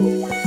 Música